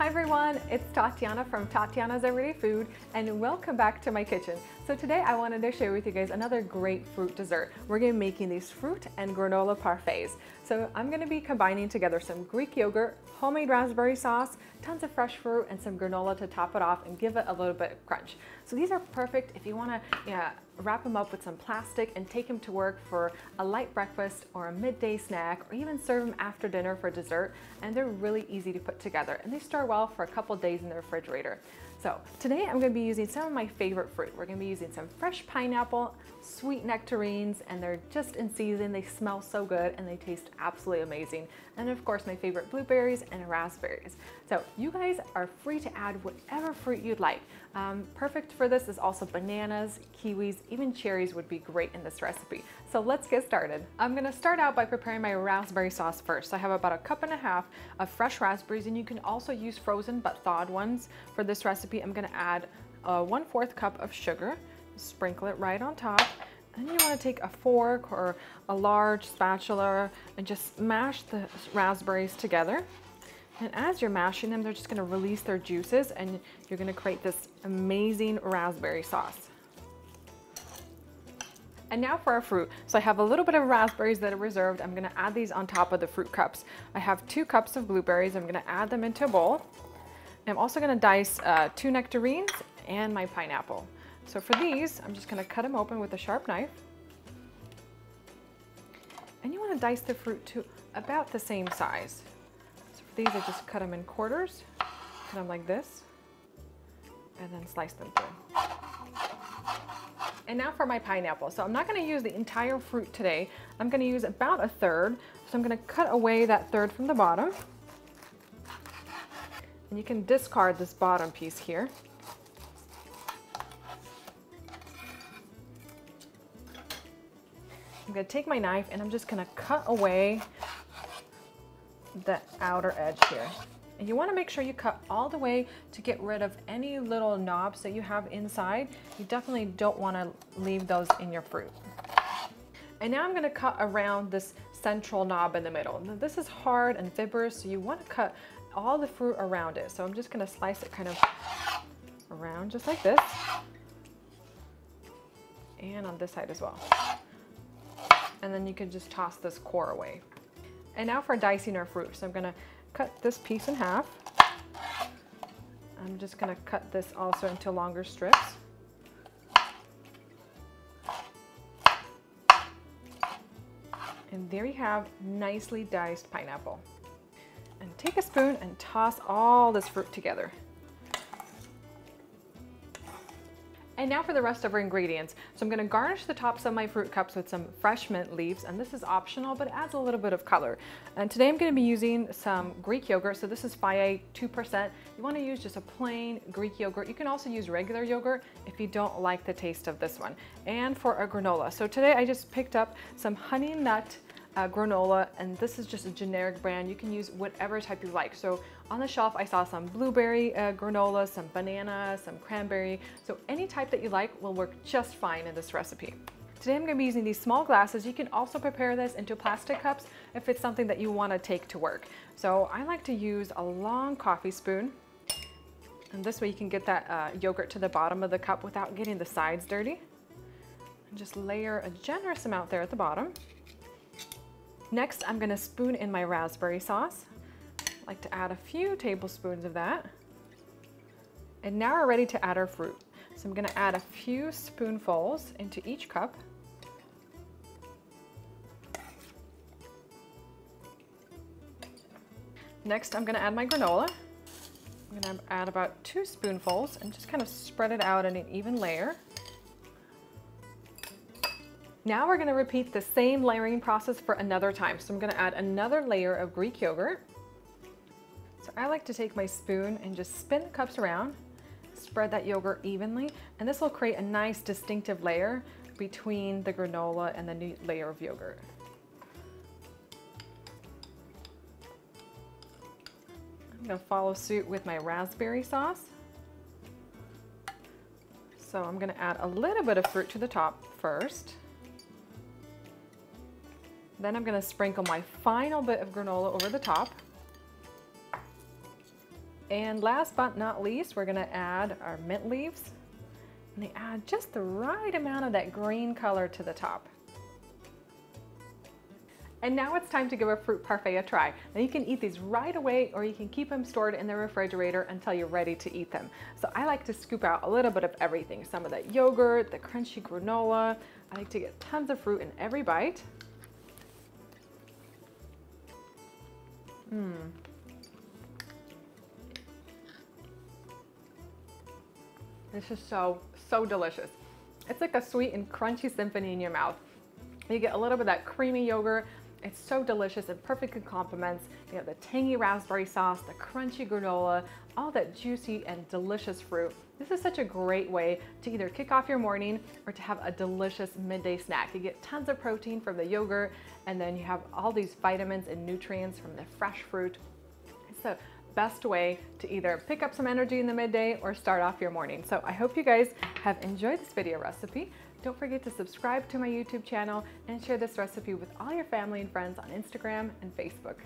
Hi everyone, it's Tatyana from Tatyana's Everyday Food and welcome back to my kitchen. So today I wanted to share with you guys another great fruit dessert. We're to be making these fruit and granola parfaits. So I'm going to be combining together some Greek yogurt, homemade raspberry sauce, tons of fresh fruit and some granola to top it off and give it a little bit of crunch. So these are perfect if you want to yeah, wrap them up with some plastic and take them to work for a light breakfast or a midday snack or even serve them after dinner for dessert and they're really easy to put together and they store well for a couple days in the refrigerator. So today I'm going to be using some of my favorite fruit. We're going to be using some fresh pineapple, sweet nectarines, and they're just in season. They smell so good and they taste absolutely amazing. And of course my favorite blueberries and raspberries. So you guys are free to add whatever fruit you'd like. Um, perfect for this is also bananas, kiwis, even cherries would be great in this recipe. So let's get started. I'm gonna start out by preparing my raspberry sauce first. So I have about a cup and a half of fresh raspberries and you can also use frozen but thawed ones for this recipe. I'm gonna add a 1 4th cup of sugar, sprinkle it right on top. And you wanna take a fork or a large spatula and just mash the raspberries together. And as you're mashing them, they're just gonna release their juices and you're gonna create this amazing raspberry sauce. And now for our fruit. So I have a little bit of raspberries that are reserved. I'm gonna add these on top of the fruit cups. I have two cups of blueberries. I'm gonna add them into a bowl. I'm also gonna dice uh, two nectarines and my pineapple. So for these, I'm just gonna cut them open with a sharp knife. And you wanna dice the fruit to about the same size. These I just cut them in quarters, cut them like this, and then slice them through. And now for my pineapple. So I'm not gonna use the entire fruit today. I'm gonna use about a third. So I'm gonna cut away that third from the bottom. And you can discard this bottom piece here. I'm gonna take my knife and I'm just gonna cut away the outer edge here. And you wanna make sure you cut all the way to get rid of any little knobs that you have inside. You definitely don't wanna leave those in your fruit. And now I'm gonna cut around this central knob in the middle. Now this is hard and fibrous, so you wanna cut all the fruit around it. So I'm just gonna slice it kind of around just like this. And on this side as well. And then you can just toss this core away. And now for dicing our fruit. So I'm gonna cut this piece in half. I'm just gonna cut this also into longer strips. And there you have nicely diced pineapple. And take a spoon and toss all this fruit together. And now for the rest of our ingredients. So I'm gonna garnish the tops of my fruit cups with some fresh mint leaves, and this is optional, but it adds a little bit of color. And today I'm gonna be using some Greek yogurt. So this is Fage 2%. You wanna use just a plain Greek yogurt. You can also use regular yogurt if you don't like the taste of this one. And for a granola. So today I just picked up some honey nut uh, granola, and this is just a generic brand. You can use whatever type you like. So on the shelf, I saw some blueberry uh, granola, some banana, some cranberry. So any type that you like will work just fine in this recipe. Today I'm gonna be using these small glasses. You can also prepare this into plastic cups if it's something that you wanna take to work. So I like to use a long coffee spoon. And this way you can get that uh, yogurt to the bottom of the cup without getting the sides dirty. And just layer a generous amount there at the bottom. Next, I'm gonna spoon in my raspberry sauce. I like to add a few tablespoons of that. And now we're ready to add our fruit. So I'm gonna add a few spoonfuls into each cup. Next, I'm gonna add my granola. I'm gonna add about two spoonfuls and just kind of spread it out in an even layer. Now we're gonna repeat the same layering process for another time. So I'm gonna add another layer of Greek yogurt. So I like to take my spoon and just spin the cups around, spread that yogurt evenly, and this will create a nice distinctive layer between the granola and the new layer of yogurt. I'm gonna follow suit with my raspberry sauce. So I'm gonna add a little bit of fruit to the top first. Then I'm gonna sprinkle my final bit of granola over the top. And last but not least, we're gonna add our mint leaves. And they add just the right amount of that green color to the top. And now it's time to give a fruit parfait a try. Now you can eat these right away or you can keep them stored in the refrigerator until you're ready to eat them. So I like to scoop out a little bit of everything. Some of that yogurt, the crunchy granola. I like to get tons of fruit in every bite. Mmm. This is so, so delicious. It's like a sweet and crunchy symphony in your mouth. You get a little bit of that creamy yogurt, it's so delicious and perfectly complements. You have the tangy raspberry sauce, the crunchy granola, all that juicy and delicious fruit. This is such a great way to either kick off your morning or to have a delicious midday snack. You get tons of protein from the yogurt and then you have all these vitamins and nutrients from the fresh fruit. It's the best way to either pick up some energy in the midday or start off your morning. So I hope you guys have enjoyed this video recipe. Don't forget to subscribe to my YouTube channel and share this recipe with all your family and friends on Instagram and Facebook.